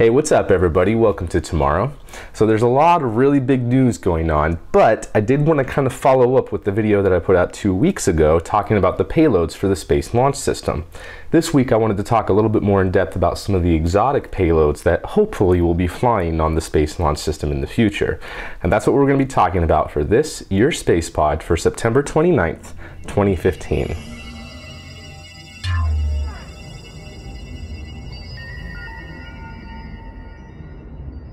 Hey, what's up everybody? Welcome to TMRO. So there's a lot of really big news going on, but I did want to kind of follow up with the video that I put out two weeks ago talking about the payloads for the Space Launch System. This week I wanted to talk a little bit more in depth about some of the exotic payloads that hopefully will be flying on the Space Launch System in the future. And that's what we're going to be talking about for this, your Space Pod for September 29th, 2015.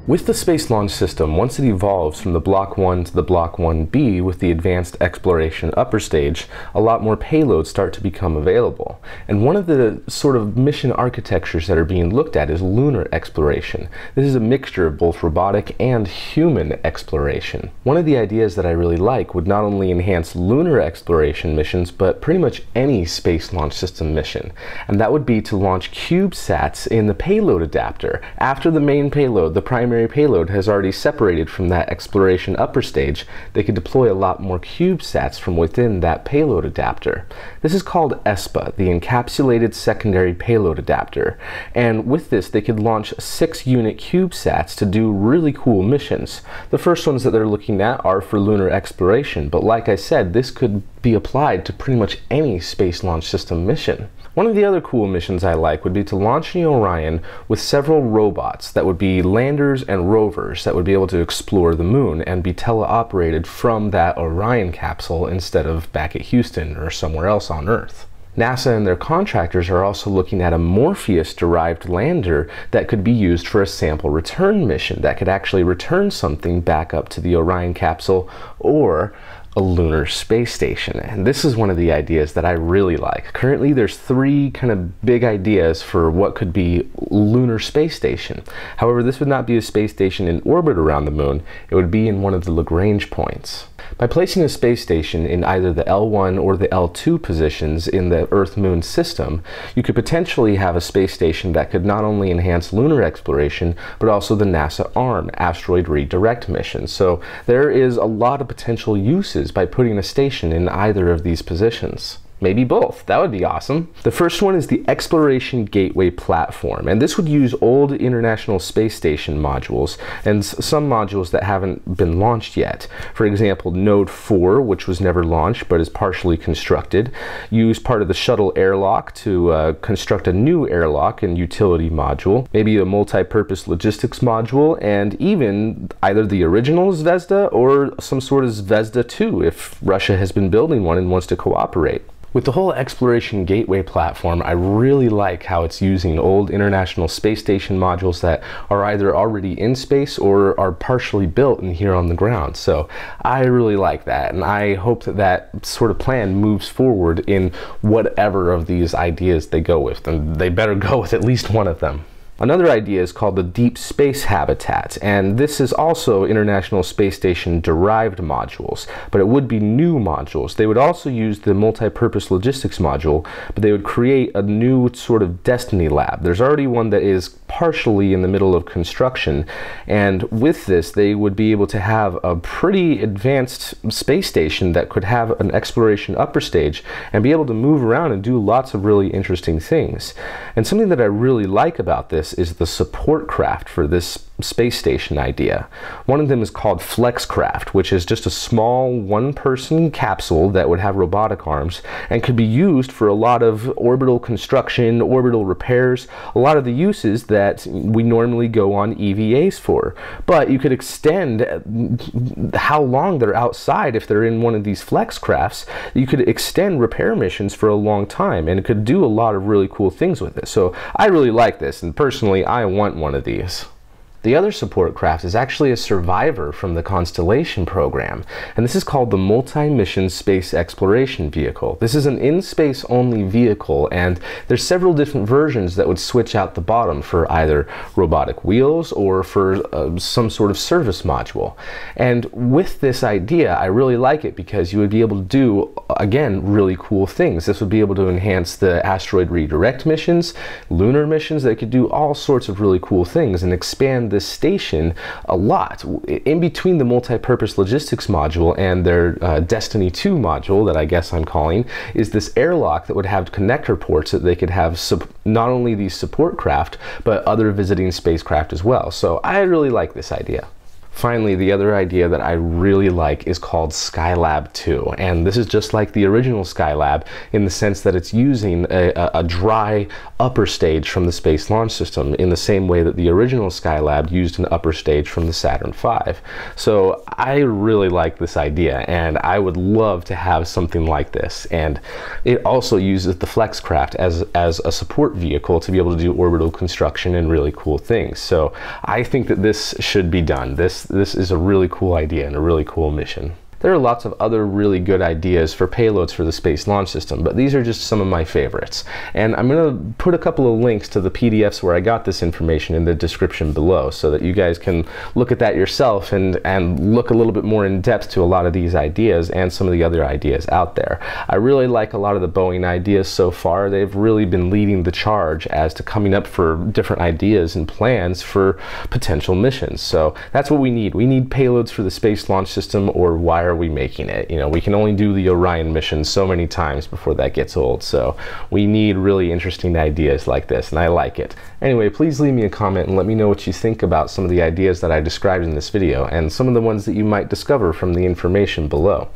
With the Space Launch System, once it evolves from the Block 1 to the Block 1B with the Advanced Exploration Upper Stage, a lot more payloads start to become available. And one of the sort of mission architectures that are being looked at is lunar exploration. This is a mixture of both robotic and human exploration. One of the ideas that I really like would not only enhance lunar exploration missions, but pretty much any Space Launch System mission. And that would be to launch CubeSats in the payload adapter. After the main payload, the primary payload has already separated from that exploration upper stage, they could deploy a lot more CubeSats from within that payload adapter. This is called ESPA, the Encapsulated Secondary Payload Adapter. And with this, they could launch six unit CubeSats to do really cool missions. The first ones that they're looking at are for lunar exploration, but like I said, this could be applied to pretty much any Space Launch System mission. One of the other cool missions I like would be to launch the Orion with several robots that would be landers and rovers that would be able to explore the moon and be teleoperated from that Orion capsule instead of back at Houston or somewhere else on Earth. NASA and their contractors are also looking at a Morpheus derived lander that could be used for a sample return mission that could actually return something back up to the Orion capsule or a lunar space station. And this is one of the ideas that I really like. Currently, there's three kind of big ideas for what could be lunar space station. However, this would not be a space station in orbit around the moon. It would be in one of the Lagrange points. By placing a space station in either the L1 or the L2 positions in the Earth-Moon system, you could potentially have a space station that could not only enhance lunar exploration, but also the NASA ARM, Asteroid Redirect mission. So there is a lot of potential uses by putting a station in either of these positions. Maybe both. That would be awesome. The first one is the Exploration Gateway Platform, and this would use old International Space Station modules and some modules that haven't been launched yet. For example, Node 4, which was never launched but is partially constructed, used part of the shuttle airlock to uh, construct a new airlock and utility module, maybe a multi-purpose logistics module, and even either the original Zvezda or some sort of Zvezda 2 if Russia has been building one and wants to cooperate. With the whole Exploration Gateway platform, I really like how it's using old International Space Station modules that are either already in space or are partially built and here on the ground. So I really like that, and I hope that that sort of plan moves forward in whatever of these ideas they go with, and they better go with at least one of them. Another idea is called the Deep Space Habitat, and this is also International Space Station derived modules, but it would be new modules. They would also use the multi-purpose logistics module, but they would create a new sort of Destiny lab. There's already one that is partially in the middle of construction, and with this they would be able to have a pretty advanced space station that could have an exploration upper stage and be able to move around and do lots of really interesting things. And something that I really like about this is the support craft for this space station idea. One of them is called Flexcraft, which is just a small one-person capsule that would have robotic arms and could be used for a lot of orbital construction, orbital repairs, a lot of the uses that we normally go on EVAs for. But you could extend uh, how long they're outside if they're in one of these Flexcrafts. You could extend repair missions for a long time and it could do a lot of really cool things with it. So I really like this and personally I want one of these. The other support craft is actually a survivor from the Constellation program, and this is called the Multi-Mission Space Exploration Vehicle. This is an in-space only vehicle, and there's several different versions that would switch out the bottom for either robotic wheels or for uh, some sort of service module. And with this idea, I really like it because you would be able to do, again, really cool things. This would be able to enhance the asteroid redirect missions, lunar missions, they could do all sorts of really cool things and expand this station a lot. In between the multi-purpose logistics module and their uh, Destiny 2 module that I guess I'm calling is this airlock that would have connector ports that they could have not only these support craft but other visiting spacecraft as well. So I really like this idea. Finally, the other idea that I really like is called Skylab 2. And this is just like the original Skylab in the sense that it's using a, a, dry upper stage from the Space Launch System in the same way that the original Skylab used an upper stage from the Saturn V. So I really like this idea and I would love to have something like this. And it also uses the Flexcraft as, as a support vehicle to be able to do orbital construction and really cool things. So I think that this should be done. This this is a really cool idea and a really cool mission. There are lots of other really good ideas for payloads for the Space Launch System, but these are just some of my favorites. And I'm going to put a couple of links to the PDFs where I got this information in the description below so that you guys can look at that yourself and, and look a little bit more in depth to a lot of these ideas and some of the other ideas out there. I really like a lot of the Boeing ideas so far. They've really been leading the charge as to coming up for different ideas and plans for potential missions. So that's what we need. We need payloads for the Space Launch System or wire are we making it? You know, we can only do the Orion mission so many times before that gets old. So we need really interesting ideas like this, and I like it. Anyway, please leave me a comment and let me know what you think about some of the ideas that I described in this video and some of the ones that you might discover from the information below.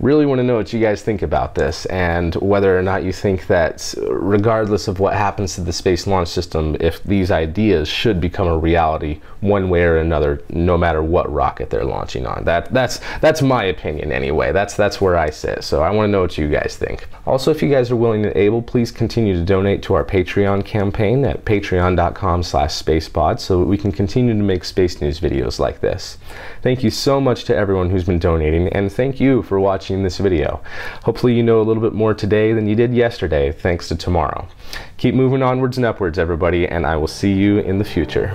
Really want to know what you guys think about this and whether or not you think that regardless of what happens to the Space Launch System, if these ideas should become a reality one way or another, no matter what rocket they're launching on. That, that's, that's my opinion anyway. That's, that's where I sit. So I want to know what you guys think. Also, if you guys are willing and able, please continue to donate to our Patreon campaign at patreon.com slash spacepod so we can continue to make space news videos like this. Thank you so much to everyone who's been donating and thank you for watching watching this video. Hopefully you know a little bit more today than you did yesterday, thanks to tomorrow. Keep moving onwards and upwards, everybody, and I will see you in the future.